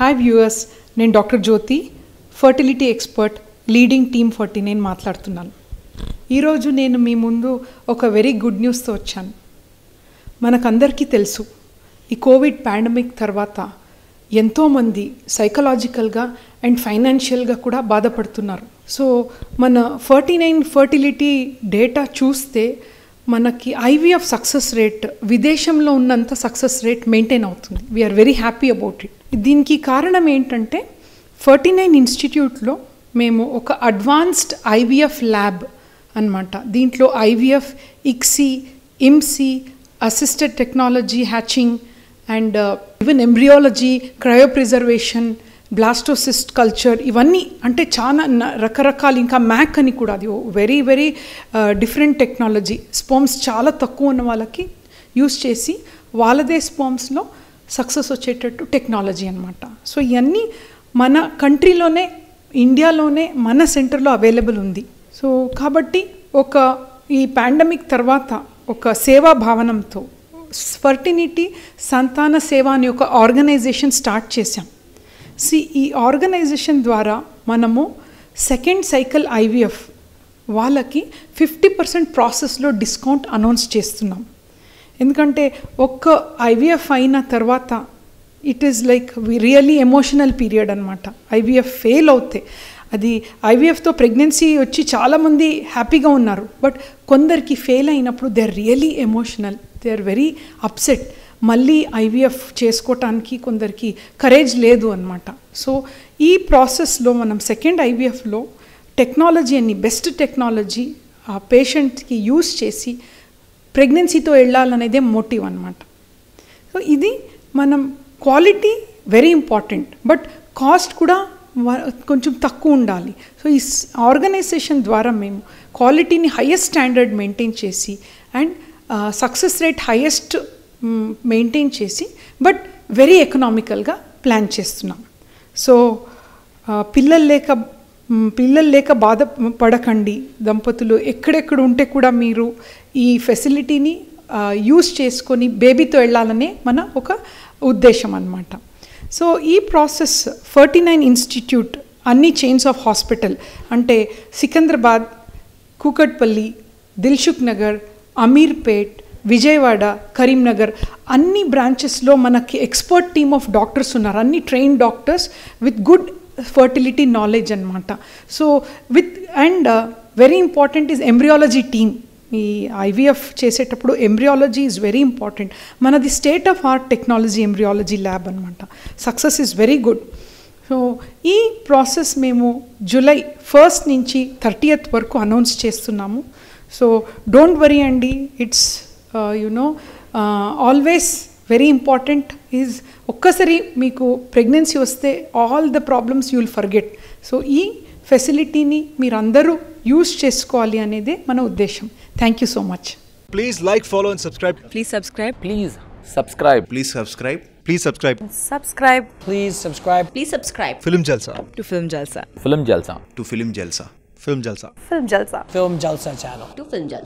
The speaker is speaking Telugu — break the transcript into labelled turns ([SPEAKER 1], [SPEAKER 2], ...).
[SPEAKER 1] హాయ్ వ్యూయర్స్ నేను doctor Jyothi fertility expert leading team Ferty నేను మాట్లాడుతున్నాను. ఈరోజు నేను మీ ముందు ఒక వెరీ గుడ్ న్యూస్తో వచ్చాను. మనకందరికీ తెలుసు ఈ కోవిడ్ పాండమిక్ తర్వాత ఎంతోమంది సైకలాజికల్గా అండ్ ఫైనాన్షియల్గా కూడా బాధపడుతున్నారు. సో మన ఫర్టీ నైన్ ఫర్టిలిటీ డేటా చూస్తే మనకి ఐవీఎఫ్ సక్సెస్ రేట్ విదేశంలో ఉన్నంత సక్సెస్ రేట్ మెయింటైన్ అవుతుంది. We are very happy about it దీనికి కారణం ఏంటంటే ఫర్టీ నైన్ ఇన్స్టిట్యూట్లో మేము ఒక అడ్వాన్స్డ్ ఐవీఎఫ్ ల్యాబ్ అనమాట దీంట్లో IVF ICSI IMSI assisted technology hatching and uh, even embryology cryopreservation blastocyst culture ఇవన్నీ అంటే చాలా న- రకరకాల ఇంకా మ్యాక్ అని కూడా అది very very uh, different technology. Sperms చాలా తక్కువ ఉన్న వాళ్ళకి యూస్ చేసి వాళ్ళదే స్పోమ్స్లో సక్సెస్ వచ్చేటట్టు టెక్నాలజీ అనమాట సో ఇవన్నీ మన కంట్రీలోనే ఇండియాలోనే మన సెంటర్లో అవైలబుల్ ఉంది. సో కాబట్టి ఒక ఈ పాండమిక్ తర్వాత ఒక సేవా భావనంతో ఫర్టినిటీ సంతాన సేవ అనే ఒక ఆర్గనైజేషన్ స్టార్ట్ చేశాం. సి ఈ ఆర్గనైజేషన్ ద్వారా మనము సెకండ్ సైకిల్ ఐవీఎఫ్ వాళ్ళకి ఫిఫ్టీ పర్సెంట్ ప్రాసెస్లో డిస్కౌంట్ అనౌన్స్ చేస్తున్నాం. ఎందుకంటే ఒక్క ఐవీఎఫ్ అయిన తర్వాత it is like really emotional period అనమాట ఐవీఎఫ్ ఫెయిల్ అవుతే అది ఐవీఎఫ్తో ప్రెగ్నెన్సీ వచ్చి చాలామంది హ్యాపీగా ఉన్నారు. బట్ కొందరికి ఫెయిల్ అయినప్పుడు they are really emotional they are very upset మళ్ళీ ఐవీఎఫ్ చేసుకోవటానికి కొందరికి కరేజ్ లేదు అనమాట సో ఈ ప్రాసెస్లో మనం సెకండ్ ఐవీఎఫ్లో టెక్నాలజీ అని బెస్ట్ టెక్నాలజీ ఆ పేషెంట్కి యూస్ చేసి ప్రెగ్నెన్సీతో వెళ్ళాలనేదే మోటివ్ అనమాట సో ఇది మనం quality very important but cost కూడా కొంచెం తక్కువ ఉండాలి. సో ఈ ఆర్గనైజేషన్ ద్వారా మేము క్వాలిటీని హయ్యెస్ట్ స్టాండర్డ్ మెయింటైన్ చేసి and success rate highest maintain చేసి బట్ వెరీ ఎకనామికల్గా ప్లాన్ చేస్తున్నాం. సో పిల్లలు లేక పిల్లలు లేక బాధ పడకండి. దంపతులు ఎక్కడెక్కడ ఉంటే కూడా మీరు ఈ ఫెసిలిటీని యూస్ చేసుకొని బేబీతో వెళ్ళాలనే మన ఒక ఉద్దేశం అన్నమాట. సో ఈ ప్రాసెస్ ఫర్టీ నైన్ ఇన్స్టిట్యూట్ అన్ని చైన్స్ ఆఫ్ హాస్పిటల్ అంటే సికింద్రాబాద్ కూకట్పల్లి దిల్షుక్ నగర్ అమీర్పేట్ విజయవాడ కరీంనగర్ అన్ని బ్రాంచెస్లో మనకి ఎక్స్పర్ట్ టీమ్ ఆఫ్ డాక్టర్స్ ఉన్నారు. అన్ని trained doctors with good fertility knowledge అనమాట so with and very important is embryology team ఈ ఐవీఎఫ్ చేసేటప్పుడు ఎంబ్రియాలజీ ఈజ్ వెరీ ఇంపార్టెంట్ మనది state of art technology embryology lab అనమాట success is very good so ఈ ప్రాసెస్ మేము జూలై ఫస్ట్ నుంచి థర్టీయత్ వరకు అనౌన్స్ చేస్తున్నాము. సో డోంట్ వరీ అండి it's you know always very important is ఒక్కసారి మీకు ప్రెగ్నెన్సీ వస్తే all the problems you will forget so ఈ ఫెసిలిటీని మీరు అందరూ యూజ్ చేసుకోవాలి అనేది మన ఉద్దేశం. Thank you so much
[SPEAKER 2] please like follow and subscribe
[SPEAKER 3] please subscribe
[SPEAKER 4] please subscribe
[SPEAKER 5] please subscribe
[SPEAKER 2] please subscribe
[SPEAKER 3] subscribe
[SPEAKER 4] please subscribe
[SPEAKER 3] please subscribe
[SPEAKER 2] film Jalsa
[SPEAKER 3] to film Jalsa
[SPEAKER 4] film Jalsa
[SPEAKER 5] to film Jalsa
[SPEAKER 2] film Jalsa
[SPEAKER 3] film Jalsa
[SPEAKER 4] film Jalsa channel
[SPEAKER 3] to film Jalsa